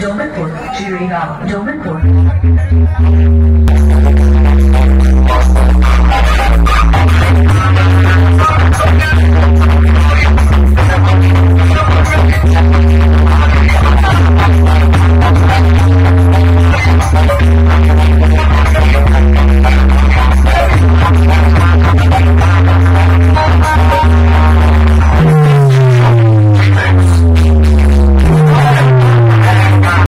Domain port, Jirina, Domin port.